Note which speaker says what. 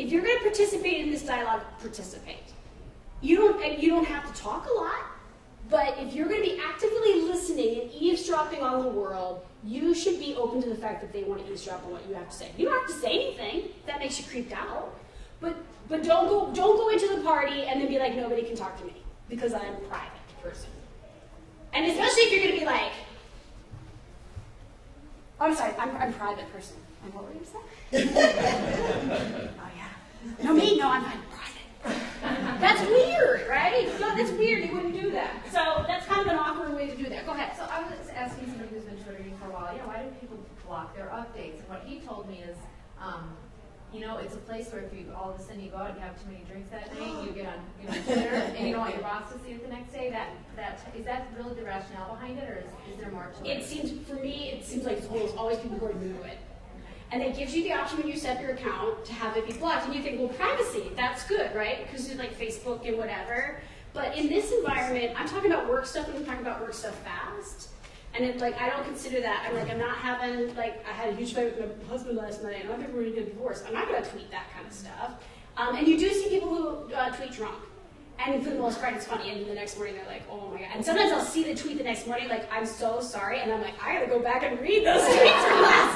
Speaker 1: If you're going to participate in this dialogue, participate. You don't, you don't have to talk a lot, but if you're going to be actively listening and eavesdropping on the world, you should be open to the fact that they want to eavesdrop on what you have to say. You don't have to say anything that makes you creeped out, but but don't go don't go into the party and then be like nobody can talk to me because I'm a private person. And especially if you're going to be like, oh, I'm sorry, I'm, I'm a private person. And what were you saying? oh yeah. No me, no, I'm, private. That's weird, right? No, that's weird. You wouldn't do that. So that's kind of an awkward way to do that. Go ahead.
Speaker 2: So I was asking somebody who's been twittering for a while, you know, why do people block their updates? And what he told me is, um, you know, it's a place where if you all of a sudden you go out and you have too many drinks that night, you get on, you know, Twitter, and you don't want your boss to see it the next day. That that is that really the rationale behind it, or is, is there more to it?
Speaker 1: It seems for me, it seems like it's always, always people who are new to it. And it gives you the option when you set up your account to have it be blocked. And you think, well, privacy, that's good, right? Because you like Facebook and whatever. But in this environment, I'm talking about work stuff and I'm talking about work stuff fast. And it's like, I don't consider that, I'm like, I'm not having, like, I had a huge fight with my husband last night, and I think we're gonna get divorced. I'm not gonna tweet that kind of stuff. Um, and you do see people who uh, tweet drunk. And for the most part, it's funny. And the next morning, they're like, oh my God. And sometimes I'll see the tweet the next morning, like, I'm so sorry. And I'm like, I gotta go back and read those tweets from last